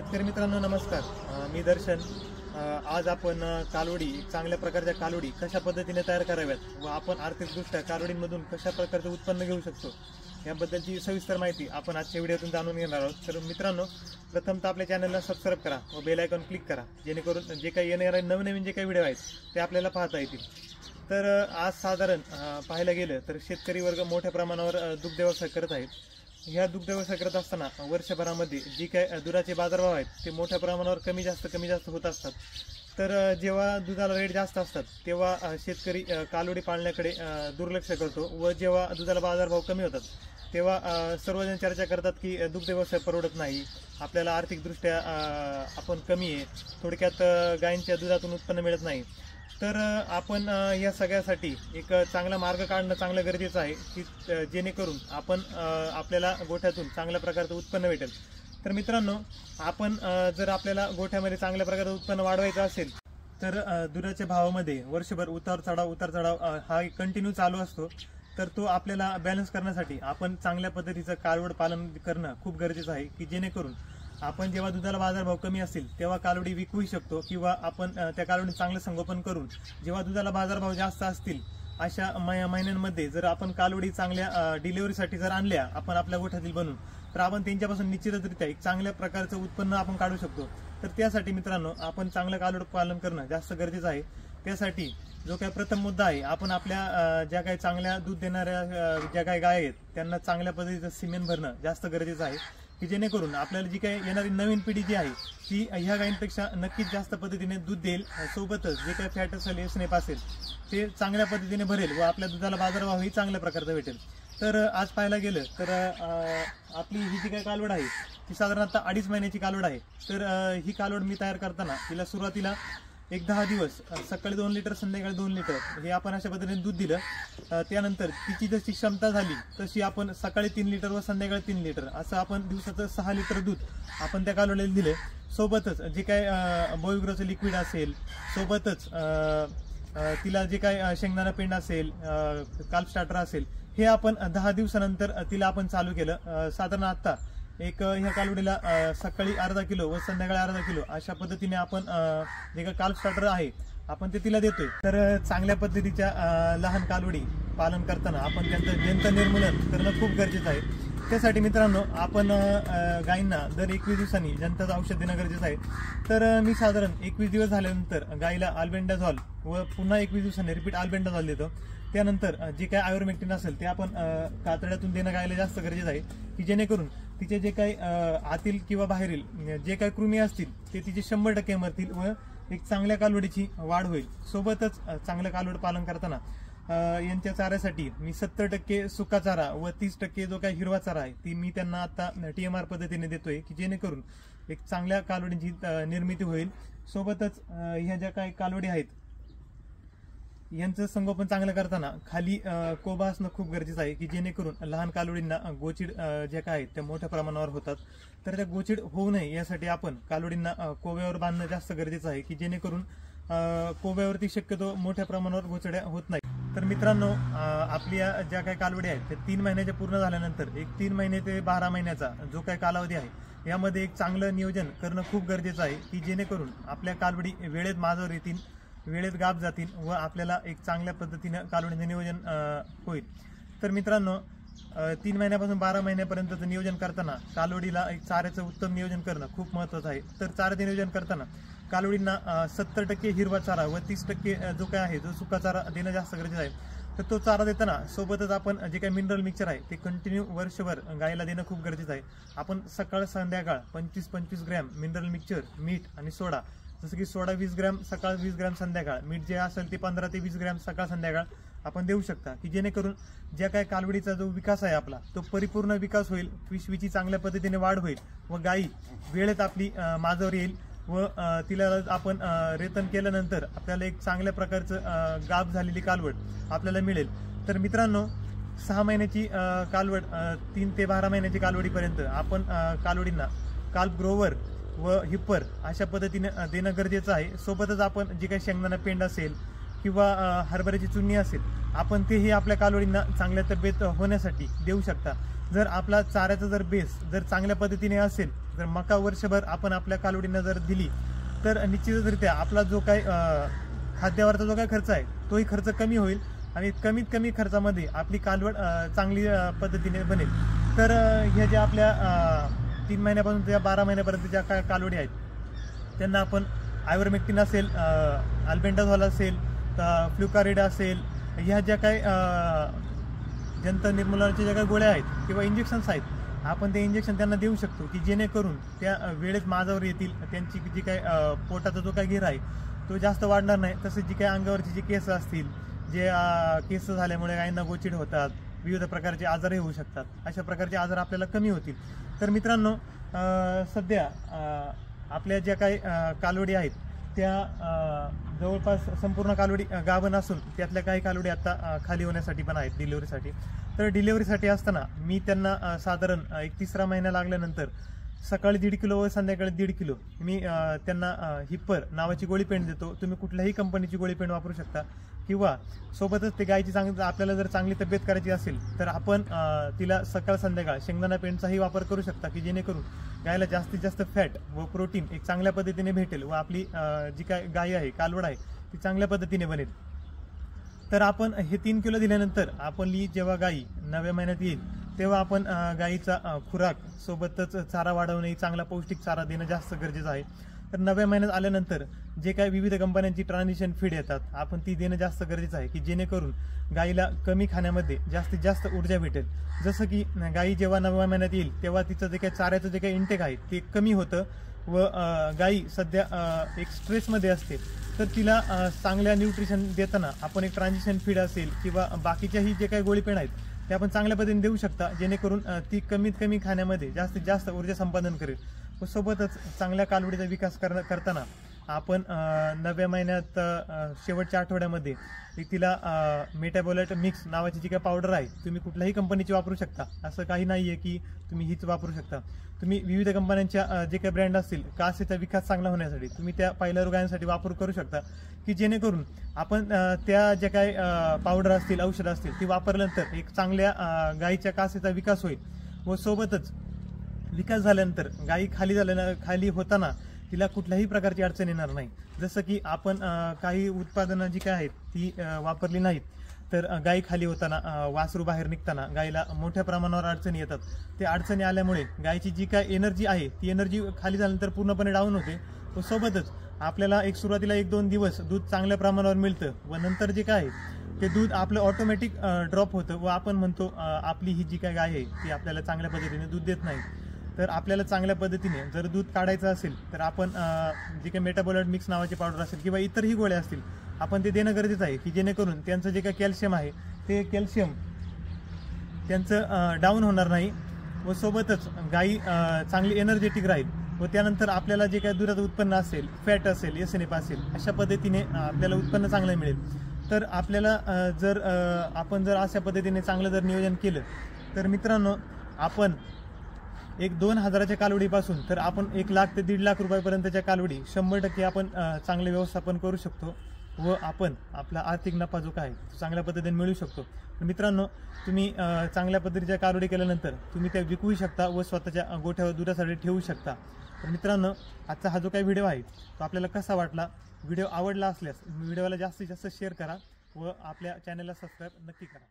शेतकरी मित्रांनो नमस्कार. मी दर्शन. आज आपण कालोडी चांगल्या प्रकारच्या कालोडी कशा पद्धतीने तयार कराव्यात व आपण आर्थिकदृष्ट्या कालोडींमधून कशा प्रकारचं उत्पन्न घेऊ शकतो याबद्दलची सविस्तर माहिती आपण आजच्या व्हिडिओतून जाणून घेणार आहोत. तर मित्रांनो प्रथमतः आपल्या चॅनलला सबस्क्राईब करा व बेल आयकॉन क्लिक करा जेणेकरून जे काही येणारे नवनवीन जे काही व्हिडिओ आहेत ते आपल्याला पाहता येतील. तर आज साधारण पाहायला गेलं तर शेतकरी वर्ग मोठ्या प्रमाणावर दुग्ध व्यवसाय करत आहेत. ह्या दुग्ध व्यवसाय करत असताना वर्षभरामध्ये जी काय दुधाचे बाजारभाव आहेत ते मोठ्या प्रमाणावर कमी जास्त कमी जास्त होत असतात. तर जेव्हा दुधाला रेट जास्त असतात तेव्हा शेतकरी कालोडी पाळण्याकडे दुर्लक्ष करतो व जेव्हा दुधाला बाजारभाव कमी होतात तेव्हा सर्वजण चर्चा करतात की दुग्ध व्यवसाय परवडत नाही आपल्याला आर्थिकदृष्ट्या आपण कमी आहे थोडक्यात गायींच्या दुधातून उत्पन्न मिळत नाही. तर आपण या सगळ्यासाठी एक चांगला मार्ग काढणं चांगलं गरजेचं आहे की जेणेकरून आपण आपल्याला गोठ्यातून चांगल्या प्रकारचं उत्पन्न भेटेल. तर मित्रांनो आपण जर आपल्याला गोठ्यामध्ये चांगल्या प्रकारचं उत्पन्न वाढवायचं असेल तर दुधाच्या भावामध्ये वर्षभर उतार चढाव उतार चढाव हा कंटिन्यू चालू असतो. तर तो आपल्याला बॅलन्स करण्यासाठी आपण चांगल्या पद्धतीचं कारवड पालन करणं खूप गरजेचं आहे की जेणेकरून आपण जेव्हा दुधाला बाजारभाव कमी असेल तेव्हा कालवडी विकूही शकतो किंवा आपण त्या कालवडी चांगलं संगोपन करून जेव्हा दुधाला बाजारभाव जास्त असतील अशा मै- महिन्यांमध्ये जर आपण कालवडी चांगल्या डिलिव्हरीसाठी जर आणल्या आपण आपल्या गोठ्यातील बनवून तर आपण त्यांच्यापासून निश्चितरित्या एक चांगल्या प्रकारचं उत्पन्न आपण काढू शकतो. तर त्यासाठी मित्रांनो आपण चांगलं कालवड पालन करणं जास्त गरजेचं आहे. त्यासाठी जो काही प्रथम मुद्दा आहे आपण आपल्या ज्या काही चांगल्या दूध देणाऱ्या ज्या काही गाय आहेत त्यांना चांगल्या पद्धतीचं सिमेंट भरणं जास्त गरजेचं आहे. की जेणेकरून आपल्याला जी काही येणारी नवीन पिढी जी आहे ती ह्या गायींपेक्षा नक्कीच जास्त पद्धतीने दूध देईल. सोबतच जे काही फॅट असेल एसनेप असेल ते चांगल्या पद्धतीने भरेल व आपल्या दुधाला बाजारभावही चांगल्या प्रकारचा भेटेल. तर आज पाहायला गेलं तर आपली ही जी काही कालवड आहे ती साधारणतः अडीच महिन्याची कालवड आहे. तर ही कालवड मी तयार करताना तिला सुरुवातीला एक दहा दिवस सकाळी दोन लिटर संध्याकाळी दोन लिटर हे आपण अशा पद्धतीने दूध दिलं. त्यानंतर तिची जशी क्षमता झाली तशी आपण सकाळी तीन लिटर व संध्याकाळी तीन लिटर असं आपण दिवसाचं सहा लिटर दूध आपण त्या कालवडीला दिले. सोबतच जे काय बोयुग्रोचं लिक्विड असेल सोबतच तिला जे काय शेंगदाणा पेंड असेल काल्प स्टार्टर असेल हे आपण दहा दिवसानंतर तिला आपण चालू केलं. साधारण आता एक ह्या कालवडीला सकाळी अर्धा किलो व संध्याकाळी अर्धा किलो अशा पद्धतीने आपण जे का काल्प स्टार्टर आहे आपण ते तिला देतोय. तर चांगल्या पद्धतीच्या लहान कालवडी पालन करताना आपण त्यांचं जंत निर्मूलन करणं खूप गरजेचं आहे. त्यासाठी मित्रांनो आपण गायींना दर एकवीस दिवसांनी जनताचं औषध देणं गरजेचं आहे. तर मी साधारण एकवीस दिवस झाल्यानंतर गायीला आल्बेंडाझॉल व पुन्हा एकवीस दिवसांनी रिपीट आल्बेंडाझॉल देतो. त्यानंतर जे काय आयुर्मेक्टिन असेल ते आपण कातड्यातून देणं गायला जास्त गरजेचं आहे की जेणेकरून तिचे जे काही आतील किंवा बाहेरील जे काही कृमी असतील ते तिचे शंभर टक्के मरतील व एक चांगल्या कालवडीची वाढ होईल. सोबतच चांगलं कालवड पालन करताना यांच्या चाऱ्यासाठी मी सत्तर टक्के सुका चारा व तीस टक्के जो काही हिरवा चारा आहे ती मी त्यांना आता टीएमआर पद्धतीने देतोय की जेणेकरून एक चांगल्या कालवडीची निर्मिती होईल. सोबतच ह्या ज्या काही कालवडी आहेत यांचं संगोपन चांगलं करताना खाली कोबा असणं खूप गरजेचं आहे की जेणेकरून लहान कालवडींना गोचिड ज्या काय आहेत त्या मोठ्या प्रमाणावर होतात. तर त्या गोचिड होऊ नये यासाठी आपण कालवडींना कोब्यावर बांधणं जास्त गरजेचं आहे की जेणेकरून कोब्यावरती शक्यतो मोठ्या प्रमाणावर गोचड्या होत नाही तर मित्रांनो आपल्या ज्या काही कालवडी आहेत त्या तीन महिन्याच्या पूर्ण झाल्यानंतर एक तीन महिने ते बारा महिन्याचा जो काही कालावधी आहे यामध्ये एक चांगलं नियोजन करणं खूप गरजेचं आहे की जेणेकरून आपल्या कालवडी वेळेत माजवर येतील वेळेत गाप जातील व आपल्याला एक चांगल्या पद्धतीनं कालवडीचं नियोजन होईल. तर मित्रांनो तीन महिन्यापासून बारा महिन्यापर्यंतचं नियोजन करताना कालवडीला एक चाऱ्याचं उत्तम नियोजन करणं खूप महत्त्वाचं आहे. तर चाऱ्याचं नियोजन करताना कालवडींना सत्तर टक्के हिरवा चारा व तीस टक्के जो काय आहे जो सुका चारा देणं जास्त गरजेचं आहे तर तो चारा देताना सोबतच आपण जे काही मिनरल मिक्सर आहे ते कंटिन्यू वर्षभर गायला देणं खूप गरजेचं आहे. आपण सकाळ संध्याकाळ पंचवीस पंचवीस ग्रॅम मिनरल मिक्सर मीठ आणि सोडा जसं की सोळा वीस ग्रॅम सकाळ वीस ग्रॅम संध्याकाळ. मीठ जे असेल ते पंधरा ते वीस ग्रॅम सकाळ संध्याकाळ आपण देऊ शकता. की जेणेकरून ज्या काय कालवडीचा जो विकास आहे आपला तो परिपूर्ण विकास होईल पिशवीची चांगल्या पद्धतीने वाढ होईल व गायी वेळेत आपली माजवर येईल व तिला आपण रेतन केल्यानंतर आपल्याला एक चांगल्या प्रकारचं गाब गाभ झालेली कालवड आपल्याला मिळेल. तर मित्रांनो सहा महिन्याची कालवड तीन ते बारा महिन्याची कालवडीपर्यंत आपण कालवडींना काल्प ग्रोवर व हिप्पर अशा पद्धतीने देणं गरजेचं आहे. सोबतच आपण जे काही शेंगदाणा पेंड असेल किंवा हरभऱ्याची चुन्नी असेल आपण तेही आपल्या कालवडींना चांगल्या तब्येत होण्यासाठी देऊ शकता. जर आपला चाऱ्याचा जर बेस जर चांगल्या पद्धतीने असेल जर मका वर्षभर आपण आपल्या कालवडीनं जर दिली तर निश्चितरित्या आपला जो काही खाद्यावरचा जो काही खर्च आहे तोही खर्च कमी होईल आणि कमीत कमी खर्चामध्ये आपली कालवड चांगली पद्धतीने बनेल. तर ह्या ज्या आपल्या तीन महिन्यापासून त्या बारा महिन्यापर्यंत ज्या काय कालोडी आहेत त्यांना आपण आयवरमेक्टिन असेल अल्बेंडाझॉल असेल तर फ्लुकारिडा असेल ह्या ज्या काही जंत निर्मूलनाच्या ज्या काही गोळ्या आहेत किंवा इंजेक्शन्स आहेत आपण ते इंजेक्शन त्यांना देऊ शकतो की जेणेकरून त्या वेळेत माझावर येतील त्यांची जी काही पोटाचा जो काही घेर आहे तो जास्त वाढणार नाही. तसेच जी काही अंगावरची जी केस असतील जे केस झाल्यामुळे काहींना गोचिड होतात विविध प्रकारचे आजारही होऊ शकतात. अशा प्रकारचे आजार आपल्याला कमी होतील. तर मित्रांनो सध्या आपल्या ज्या काही कालवडी आहेत त्या जवळपास संपूर्ण कालवडी गाभण असून त्यातल्या काही कालवडी आता खाली होण्यासाठी पण आहेत डिलिव्हरीसाठी. तर डिलिव्हरीसाठी असताना मी त्यांना साधारण एक तिसरा महिना लागल्यानंतर सकाळी दीड किलो व संध्याकाळी दीड किलो मी त्यांना हिप्पर नावाची गोळी पेंट देतो. तुम्ही कुठल्याही कंपनीची गोळी पेंट वापरू शकता. किंवा सोबतच ते गायची चांगली आपल्याला जर चांगली तब्येत करायची असेल तर आपण तिला सकाळ संध्याकाळ शेंगदाणा पेंटचाही वापर करू शकता की जेणेकरून गायला जास्तीत जास्त फॅट व प्रोटीन एक चांगल्या पद्धतीने भेटेल व आपली जी काय गाय आहे कालवड आहे ती चांगल्या पद्धतीने बनेल. तर आपण हे तीन किलो दिल्यानंतर आपली जेव्हा गाई नव्या महिन्यात येईल तेव्हा आपण गायीचा गाईचा खुराक सोबतच चारा वाढवणे चांगला पौष्टिक चारा देणं जास्त गरजेचं आहे. तर नव्या महिन्यात आल्यानंतर जे काही विविध कंपन्यांची ट्रान्झिशन फीड येतात आपण ती देणं जास्त गरजेचं आहे की जेणेकरून गाईला कमी खाण्यामध्ये जास्तीत जास्त ऊर्जा भेटेल. जसं की गाई जेव्हा नव्या महिन्यात येईल तेव्हा तिचं जे काही चाऱ्याचं जे काही इंटेक आहे ते कमी होतं व गाई सध्या एक स्ट्रेसमध्ये असते. तर तिला चांगल्या न्यूट्रिशन देताना आपण एक ट्रान्झिशन फीड असेल किंवा बाकीच्याही जे काही गोळीपेण आहेत ते आपण चांगल्या पद्धतीने देऊ शकता जेणेकरून ती कमीत कमी खाण्यामध्ये जास्तीत जास्त ऊर्जा संपादन करेल. व सोबतच चांगल्या कालवडीचा विकास कर करताना आपण नव्या महिन्यात शेवटच्या आठवड्यामध्ये तिला मेटाबोलाइट मिक्स नावाची जी काही पावडर आहे तुम्ही कुठल्याही कंपनीची वापरू शकता. असं काही नाही आहे की तुम्ही हीच वापरू शकता. तुम्ही विविध कंपन्यांच्या जे काही ब्रँड असतील कासेचा विकास चांगला होण्यासाठी तुम्ही त्या पहिल्या रोगांसाठी वापर करू शकता की जेणेकरून आपण त्या ज्या काही पावडर असतील औषधं असतील ती वापरल्यानंतर एक चांगल्या गाईच्या गायीच्या कासेचा विकास होईल व सोबतच विकास झाल्यानंतर गायी खाली झाल्यानं खाली होताना तिला कुठल्याही प्रकारची अडचण येणार नाही. जसं की आपण काही उत्पादनं जी काय आहेत ती वापरली नाहीत. तर गायी खाली होताना वासरू बाहेर निघताना गायीला मोठ्या प्रमाणावर अडचणी येतात. ते अडचणी आल्यामुळे गायीची जी काय एनर्जी आहे ती एनर्जी खाली झाल्यानंतर पूर्णपणे डाऊन होते. व सोबतच आपल्याला एक सुरुवातीला एक दोन दिवस दूध चांगल्या प्रमाणावर मिळतं व नंतर जे काय आहे ते दूध आपलं ऑटोमॅटिक ड्रॉप होतं व आपण म्हणतो आपली ही जी काय गाय आहे ती आपल्याला चांगल्या पद्धतीने दूध देत नाही. तर आपल्याला चांगल्या पद्धतीने जर दूध काढायचं असेल तर आपण जे काही मेटाबोलाइट मिक्स नावाची पावडर असेल किंवा इतरही गोळ्या असतील आपण ते देणं गरजेचं आहे की जेणेकरून त्यांचं जे काही कॅल्शियम आहे ते कॅल्शियम त्यांचं डाऊन होणार नाही व सोबतच गाई चांगली एनर्जेटिक राहील व त्यानंतर आपल्याला जे काही दुधाचं उत्पन्न असेल फॅट असेल एस एन एफ असेल अशा पद्धतीने आपल्याला उत्पन्न चांगलं मिळेल. तर आपल्याला जर आपण जर अशा पद्धतीने चांगलं जर नियोजन केलं तर मित्रांनो आपण एक दोन हजाराच्या कालवडीपासून तर आपण एक लाख ते दीड लाख रुपयापर्यंतच्या कालवडी शंभर टक्के आपण चांगले व्यवस्थापन करू शकतो व आपण आपला आर्थिक नफा जो काय तो चांगल्या पद्धतीने मिळू शकतो. मित्रांनो तुम्ही चांगल्या पद्धतीच्या कालवडी केल्यानंतर तुम्ही त्या विकूही शकता व स्वतःच्या गोठ्यावर दुधासाठी ठेवू शकता. तर मित्रांनो आजचा हा जो काही व्हिडिओ आहे तो आपल्याला कसा वाटला? व्हिडिओ आवडला असल्यास व्हिडिओला जास्तीत जास्त शेअर करा व आपल्या चॅनलला सबस्क्राईब नक्की करा.